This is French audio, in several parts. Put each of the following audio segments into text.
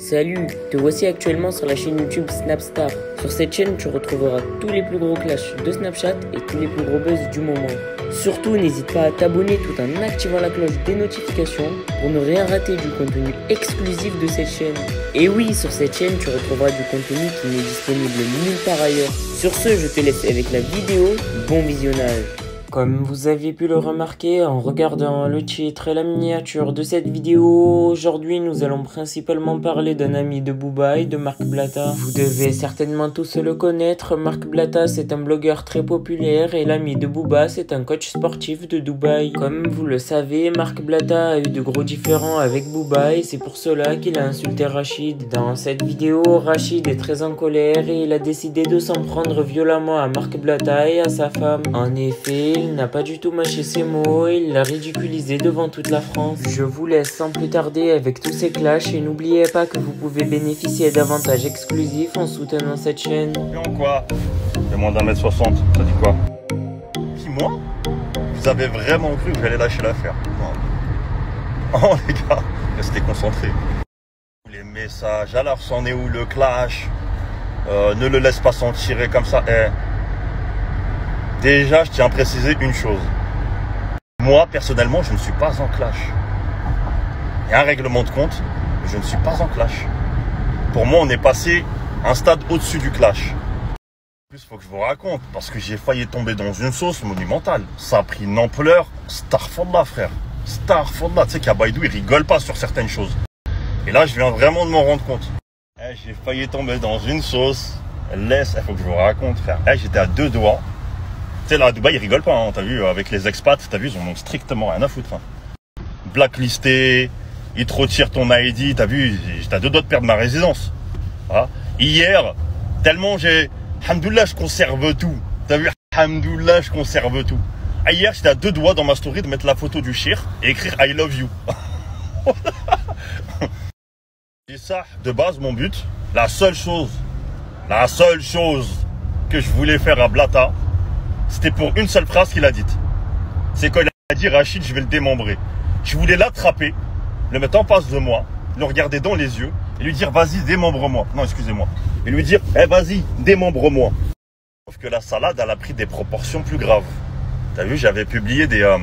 Salut, te voici actuellement sur la chaîne YouTube Snapstar. Sur cette chaîne, tu retrouveras tous les plus gros clashs de Snapchat et tous les plus gros buzz du moment. Surtout, n'hésite pas à t'abonner tout en activant la cloche des notifications pour ne rien rater du contenu exclusif de cette chaîne. Et oui, sur cette chaîne, tu retrouveras du contenu qui n'est disponible nulle part ailleurs. Sur ce, je te laisse avec la vidéo. Bon visionnage. Comme vous avez pu le remarquer en regardant le titre et la miniature de cette vidéo, aujourd'hui nous allons principalement parler d'un ami de Booba de Marc Blatta. Vous devez certainement tous le connaître, Marc Blatta c'est un blogueur très populaire et l'ami de Booba c'est un coach sportif de Dubaï. Comme vous le savez, Marc Blatta a eu de gros différends avec Booba c'est pour cela qu'il a insulté Rachid. Dans cette vidéo, Rachid est très en colère et il a décidé de s'en prendre violemment à Marc Blatta et à sa femme. En effet, il n'a pas du tout mâché ses mots il l'a ridiculisé devant toute la France. Je vous laisse sans plus tarder avec tous ces clashs et n'oubliez pas que vous pouvez bénéficier d'avantages exclusifs en soutenant cette chaîne. En quoi? J'ai moins d'un mètre soixante, ça dit quoi? Qui moi? Vous avez vraiment cru que j'allais lâcher l'affaire? Oh les gars, restez concentrés. Les messages, alors c'en est où le clash? Euh, Ne le laisse pas s'en tirer comme ça. Eh, Déjà, je tiens à préciser une chose. Moi, personnellement, je ne suis pas en clash. Il y a un règlement de compte, mais je ne suis pas en clash. Pour moi, on est passé un stade au-dessus du clash. En plus, faut que je vous raconte, parce que j'ai failli tomber dans une sauce monumentale. Ça a pris une ampleur, Starfallah, frère. Starfallah, tu sais qu'à Baïdou, ils rigolent pas sur certaines choses. Et là, je viens vraiment de m'en rendre compte. Eh, j'ai failli tomber dans une sauce. Laisse, il faut que je vous raconte, frère. Eh, j'étais à deux doigts sais, là, à Dubaï, ils rigolent pas, hein, t'as vu, avec les expats, t'as vu, ils en ont strictement rien à foutre. Hein. Blacklisté, ils te retirent ton ID, t'as vu, à deux doigts de perdre ma résidence. Voilà. Hier, tellement j'ai... Hamdoullah, je conserve tout. T'as vu, Hamdoullah, je conserve tout. Ah, hier, j'étais à deux doigts dans ma story de mettre la photo du shir et écrire I love you. et ça, de base, mon but, la seule chose, la seule chose que je voulais faire à Blata, c'était pour une seule phrase qu'il a dite. C'est quand il a dit Rachid, je vais le démembrer. Je voulais l'attraper, le mettre en face de moi, le regarder dans les yeux et lui dire vas-y, démembre-moi. Non, excusez-moi. Et lui dire eh vas-y, démembre-moi. Sauf que la salade, elle a pris des proportions plus graves. T'as vu, j'avais publié des, euh,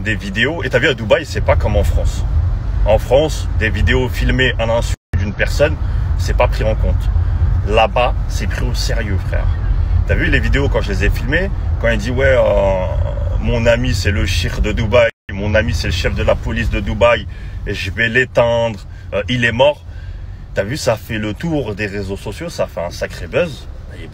des vidéos et t'as vu à Dubaï, c'est pas comme en France. En France, des vidéos filmées à l'insu d'une personne, c'est pas pris en compte. Là-bas, c'est pris au sérieux, frère. T'as vu les vidéos quand je les ai filmées? Quand il dit ouais, euh, mon ami c'est le shir de Dubaï, mon ami c'est le chef de la police de Dubaï, et je vais l'éteindre, euh, il est mort. T'as vu, ça fait le tour des réseaux sociaux, ça fait un sacré buzz. Et,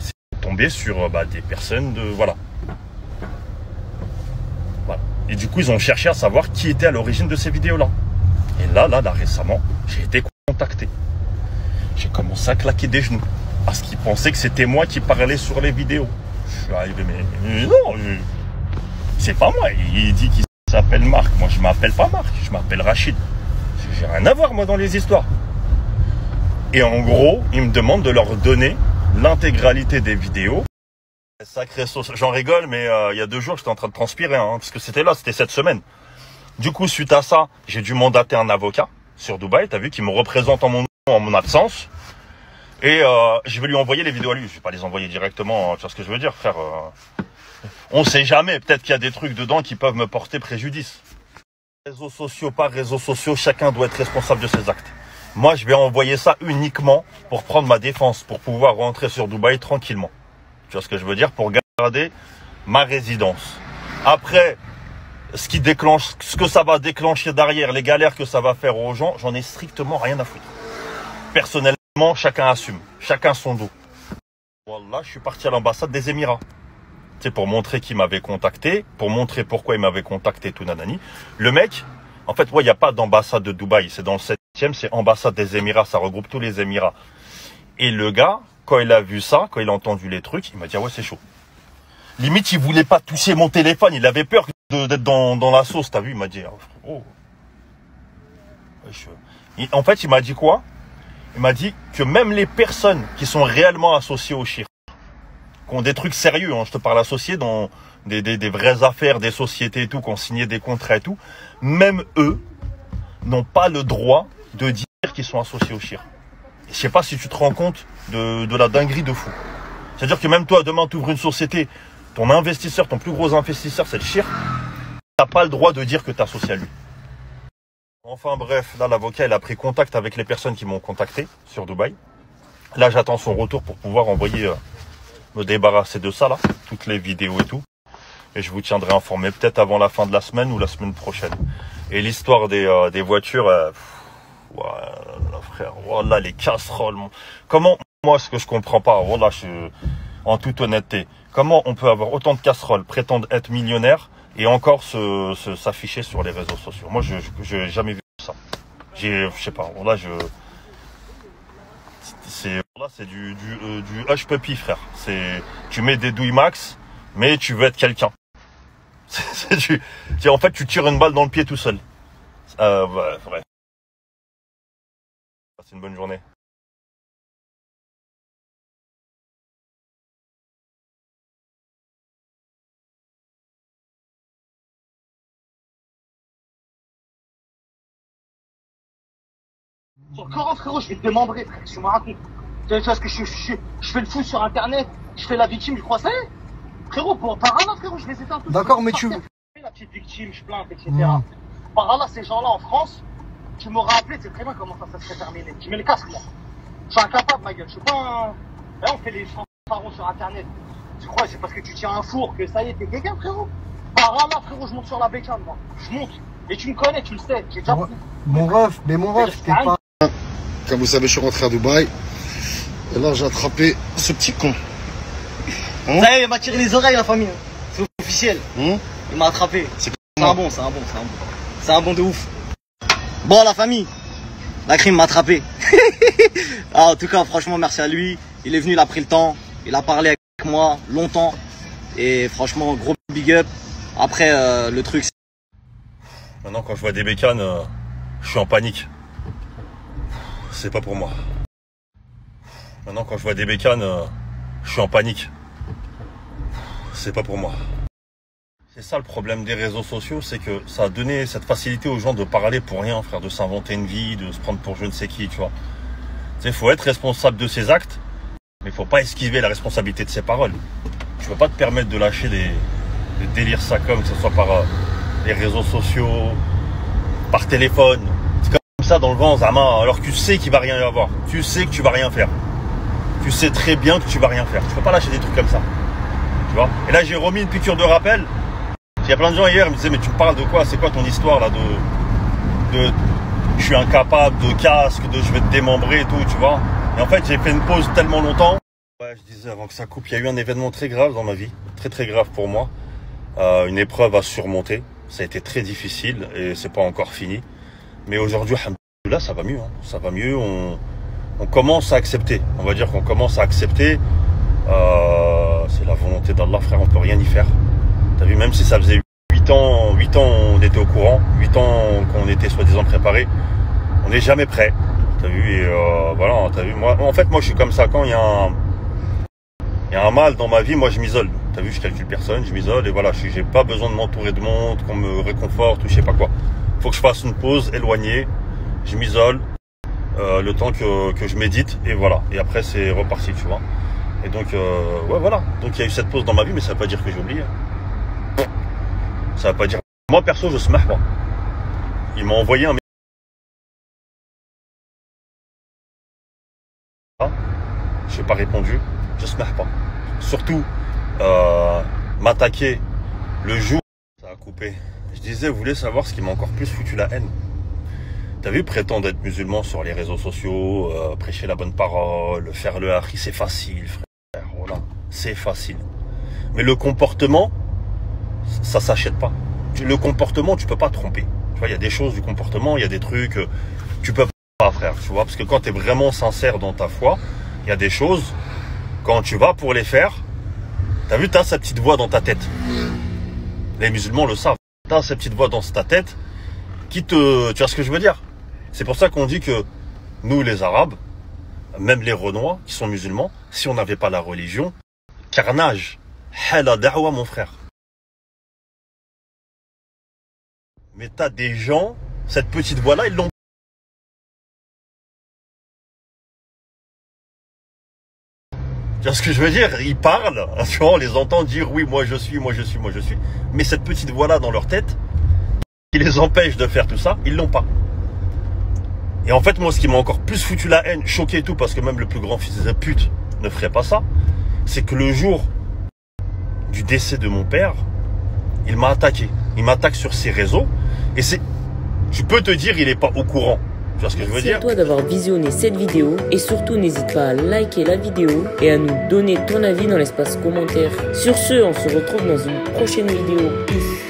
c'est tombé sur bah, des personnes de. Voilà. Voilà. Et du coup, ils ont cherché à savoir qui était à l'origine de ces vidéos-là. Et là, là, là, récemment, j'ai été contacté. J'ai commencé à claquer des genoux parce qu'il pensait que c'était moi qui parlais sur les vidéos. Je suis arrivé, mais non, c'est pas moi. Il dit qu'il s'appelle Marc. Moi, je m'appelle pas Marc, je m'appelle Rachid. J'ai rien à voir, moi, dans les histoires. Et en gros, il me demande de leur donner l'intégralité des vidéos. Sacré sauce. J'en rigole, mais euh, il y a deux jours, j'étais en train de transpirer, hein, parce que c'était là, c'était cette semaine. Du coup, suite à ça, j'ai dû mandater un avocat sur Dubaï, t'as vu, qui me représente en mon nom, en mon absence. Et euh, je vais lui envoyer les vidéos à lui. Je vais pas les envoyer directement, tu vois ce que je veux dire, frère. Euh, on sait jamais, peut-être qu'il y a des trucs dedans qui peuvent me porter préjudice. Réseaux sociaux, pas réseaux sociaux, chacun doit être responsable de ses actes. Moi, je vais envoyer ça uniquement pour prendre ma défense, pour pouvoir rentrer sur Dubaï tranquillement. Tu vois ce que je veux dire? Pour garder ma résidence. Après, ce qui déclenche, ce que ça va déclencher derrière, les galères que ça va faire aux gens, j'en ai strictement rien à foutre. Personnellement, chacun assume, chacun son dos. Voilà, je suis parti à l'ambassade des Émirats. C'est pour montrer qui m'avait contacté, pour montrer pourquoi il m'avait contacté, tout nanani. Le mec, en fait, il n'y a pas d'ambassade de Dubaï, c'est dans le 7e, c'est ambassade des Émirats, ça regroupe tous les Émirats. Et le gars, quand il a vu ça, quand il a entendu les trucs, il m'a dit, ah ouais, c'est chaud. Limite, il voulait pas toucher mon téléphone, il avait peur d'être dans, dans, la sauce, t'as vu, il m'a dit, oh. En fait, il m'a dit quoi? Il m'a dit que même les personnes qui sont réellement associées au shirk, qui ont des trucs sérieux, hein, je te parle associés dans des, vraies affaires, des sociétés et tout, qui ont signé des contrats et tout, même eux n'ont pas le droit de dire qui sont associés au shir. Je sais pas si tu te rends compte de, la dinguerie de fou. C'est-à-dire que même toi, demain, tu ouvres une société, ton investisseur, ton plus gros investisseur, c'est le shir. T'as pas le droit de dire que tu es associé à lui. Enfin bref, là l'avocat il a pris contact avec les personnes qui m'ont contacté sur Dubaï. Là j'attends son retour pour pouvoir envoyer euh, me débarrasser de ça là, toutes les vidéos et tout. Et je vous tiendrai informé peut-être avant la fin de la semaine ou la semaine prochaine. Et l'histoire des, euh, des voitures, euh, voilà, frère, voilà les casseroles. Comment moi ce que je comprends pas, voilà, je, en toute honnêteté, comment on peut avoir autant de casseroles, prétendre être millionnaire et encore se, se- s'afficher sur les réseaux sociaux. Moi, je n'ai jamais vu ça. Je sais pas, là, je, c'est, c'est du, du, euh, du frère. C'est, tu mets des douilles max, mais tu veux être quelqu'un. En fait, tu tires une balle dans le pied tout seul. Euh, ouais, bref. C'est une bonne journée. Sur le Coran, frérot, je vais te démembrer, frère, tu me racontes. Tu vois ce que je, je, je fais le fou sur internet, je fais la victime, je crois ça y est Frérot, pour, par Allah, frérot, je les éteins tous. D'accord, mais tu- La petite victime, je plainte, etc. Mm. Par Allah, ces gens-là en France, tu m'aurais appelé, tu sais très bien comment ça, ça serait terminé. Tu mets le casque, moi. Je suis incapable, ma gueule, je suis pas un. Là, on fait les fanfarons sur internet. Tu crois, c'est parce que tu tiens un four que ça y est, t'es quelqu'un, frérot? Par Allah, frérot, je monte sur la bécane, moi. Je monte. Et tu me connais, tu le sais. J'ai déjà. Mon ref, mais mon ref, t'es pas. Comme vous savez, je suis rentré à Dubaï. Et là, j'ai attrapé ce petit con. Ça y est, il m'a tiré les oreilles, la famille. C'est officiel. Hum Il m'a attrapé. C'est C'est un bon, c'est un bon, c'est un bon. C'est un bon de ouf. Bon, la famille. La crime m'a attrapé. Ah, en tout cas, franchement, merci à lui. Il est venu, il a pris le temps. Il a parlé avec moi longtemps. Et franchement, gros big up. Après, euh, le truc, Maintenant, quand je vois des bécanes, euh, je suis en panique. C'est pas pour moi. Maintenant, quand je vois des bécanes, euh, je suis en panique. C'est pas pour moi. C'est ça le problème des réseaux sociaux, c'est que ça a donné cette facilité aux gens de parler pour rien, frère, de s'inventer une vie, de se prendre pour je ne sais qui, tu vois. Tu sais, faut être responsable de ses actes, mais faut pas esquiver la responsabilité de ses paroles. Tu peux pas te permettre de lâcher des, des délires ça comme que ce soit par euh, les réseaux sociaux, par téléphone. Dans le vent, Zama, alors que tu sais qu'il va rien y avoir. Tu sais que tu vas rien faire. Tu sais très bien que tu vas rien faire. Tu peux pas lâcher des trucs comme ça. Tu vois? Et là, j'ai remis une piqûre de rappel. Il y a plein de gens hier, ils me disaient, mais tu me parles de quoi? C'est quoi ton histoire là de, de je suis incapable, de casque, de je vais te démembrer et tout, tu vois? Et en fait, j'ai fait une pause tellement longtemps. Ouais, je disais avant que ça coupe, il y a eu un événement très grave dans ma vie, très très grave pour moi. Euh, une épreuve à surmonter. Ça a été très difficile et c'est pas encore fini. Mais aujourd'hui, alhamdoulilah, ça va mieux. hein. Ça va mieux. On, commence à accepter. On va dire qu'on commence à accepter. Euh, c'est la volonté d'Allah, frère. On peut rien y faire. T'as vu, même si ça faisait 8 ans, 8 ans on était au courant, 8 ans qu'on était soi-disant préparé, on n'est jamais prêt. T'as vu, et euh, voilà, t'as vu, moi, en fait, moi, je suis comme ça. Quand il y a un, y a un mal dans ma vie, moi, je m'isole. T'as vu, je calcule personne, je m'isole, et voilà, j'ai pas besoin de m'entourer de monde, qu'on me réconforte ou je sais pas quoi. Faut que je fasse une pause éloignée, je m'isole, euh, le temps que, je médite, et voilà. Et après, c'est reparti, tu vois. Et donc, euh, ouais, voilà. Donc, il y a eu cette pause dans ma vie, mais ça veut pas dire que j'ai oublié. Ça veut pas dire. Moi, perso, je se marre pas. Il m'a envoyé un Je n'ai pas répondu. Je se marre pas. Surtout, euh, m'attaquer le jour ça a coupé. Je disais, vous voulez savoir ce qui m'a encore plus foutu la haine? T'as vu, prétendre être musulman sur les réseaux sociaux, euh, prêcher la bonne parole, faire le hari, c'est facile, frère. Voilà, c'est facile. Mais le comportement, ça s'achète pas. Le comportement, tu peux pas tromper. Tu vois, il y a des choses du comportement, il y a des trucs, euh, tu peux pas, frère. Tu vois, parce que quand tu es vraiment sincère dans ta foi, il y a des choses, quand tu vas pour les faire, t'as vu, t'as cette petite voix dans ta tête. Les musulmans le savent. T'as cette petite voix dans ta tête qui te, tu vois ce que je veux dire? C'est pour ça qu'on dit que nous, les Arabes, même les Renois, qui sont musulmans, si on n'avait pas la religion, carnage, hala da'wa, mon frère. Mais t'as des gens, cette petite voix-là, ils l'ont Tu vois ce que je veux dire? Ils parlent, tu on les entend dire oui, moi je suis, moi je suis, moi je suis. Mais cette petite voix-là dans leur tête, qui les empêche de faire tout ça, ils l'ont pas. Et en fait, moi, ce qui m'a encore plus foutu la haine, choqué et tout, parce que même le plus grand fils de pute ne ferait pas ça, c'est que le jour du décès de mon père, il m'a attaqué. Il m'attaque sur ses réseaux. Et c'est, je peux te dire, il est pas au courant. Tu vois ce que je veux Merci dire à toi d'avoir visionné cette vidéo et surtout n'hésite pas à liker la vidéo et à nous donner ton avis dans l'espace commentaire. Sur ce, on se retrouve dans une prochaine vidéo. Peace.